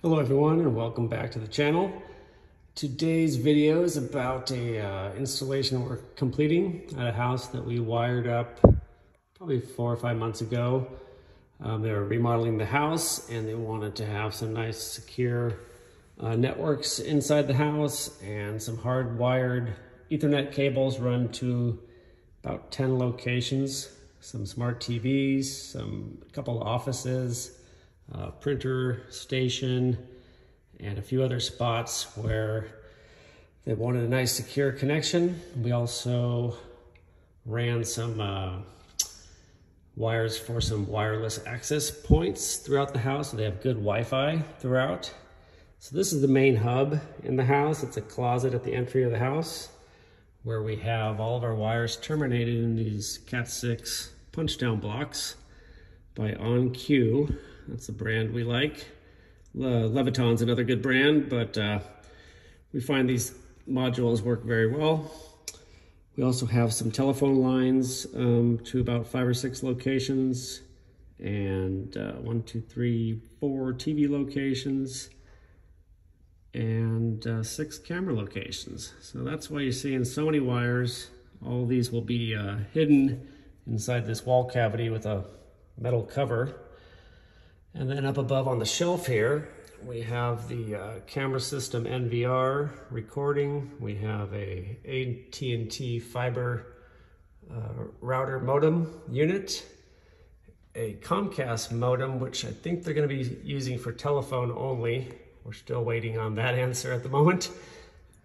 Hello everyone and welcome back to the channel. Today's video is about a uh, installation we're completing at a house that we wired up probably four or five months ago. Um, they were remodeling the house and they wanted to have some nice secure uh, networks inside the house and some hardwired ethernet cables run to about 10 locations, some smart TVs, some a couple of offices, uh, printer station, and a few other spots where they wanted a nice secure connection. We also ran some uh, wires for some wireless access points throughout the house. So they have good Wi-Fi throughout. So this is the main hub in the house. It's a closet at the entry of the house where we have all of our wires terminated in these Cat6 punch down blocks by On-Q. That's the brand we like. Le Leviton's another good brand, but uh, we find these modules work very well. We also have some telephone lines um, to about five or six locations and uh, one, two, three, four TV locations and uh, six camera locations. So that's why you're seeing so many wires. All these will be uh, hidden inside this wall cavity with a metal cover. And then up above on the shelf here, we have the uh, camera system NVR recording. We have a AT&T fiber uh, router modem unit, a Comcast modem, which I think they're gonna be using for telephone only. We're still waiting on that answer at the moment.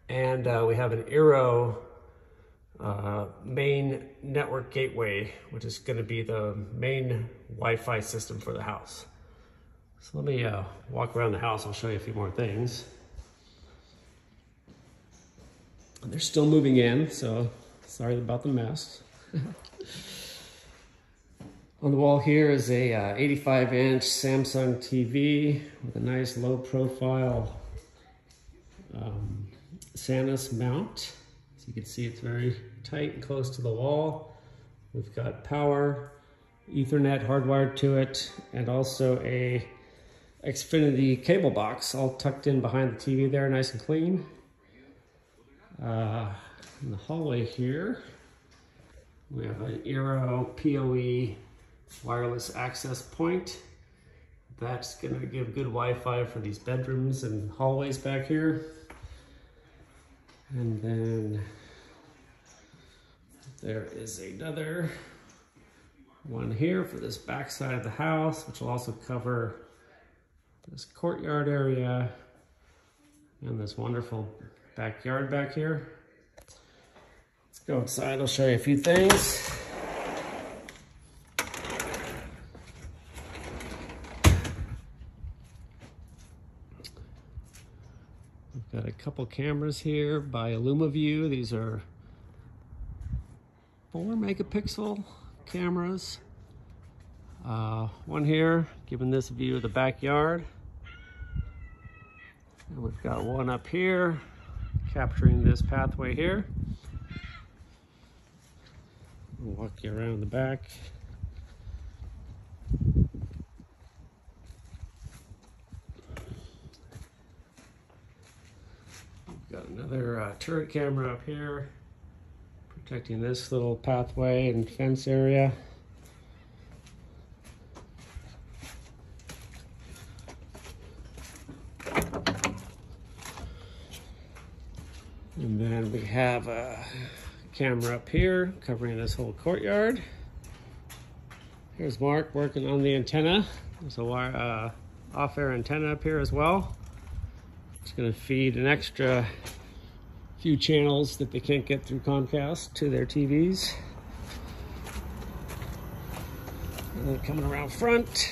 And uh, we have an Eero uh, main network gateway, which is gonna be the main Wi-Fi system for the house. So let me uh, walk around the house. I'll show you a few more things. They're still moving in, so sorry about the mess. On the wall here is a uh, 85 inch Samsung TV with a nice low profile um, Sanus mount. As you can see, it's very tight and close to the wall. We've got power, ethernet hardwired to it, and also a Xfinity cable box all tucked in behind the TV there, nice and clean. Uh, in the hallway here, we have an Eero PoE wireless access point. That's gonna give good Wi-Fi for these bedrooms and hallways back here. And then there is another one here for this back side of the house, which will also cover this courtyard area and this wonderful backyard back here. Let's go inside, I'll show you a few things. We've got a couple cameras here by IlumaView. These are four megapixel cameras. Uh, one here, giving this view of the backyard. And we've got one up here, capturing this pathway here. I'll walk you around the back. We've got another uh, turret camera up here, protecting this little pathway and fence area. And then we have a camera up here covering this whole courtyard. Here's Mark working on the antenna. There's a wire, uh, off-air antenna up here as well. It's gonna feed an extra few channels that they can't get through Comcast to their TVs. And then coming around front,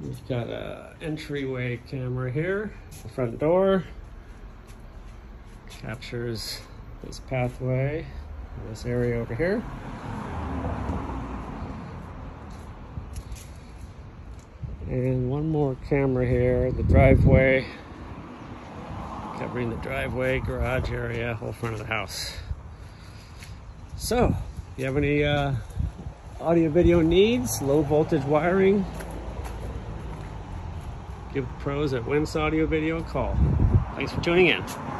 we've got a entryway camera here, the front door captures this pathway, this area over here. And one more camera here, the driveway, covering the driveway, garage area, whole front of the house. So, if you have any uh, audio video needs, low voltage wiring, give the pros at Windt Audio Video a call. Thanks for tuning in.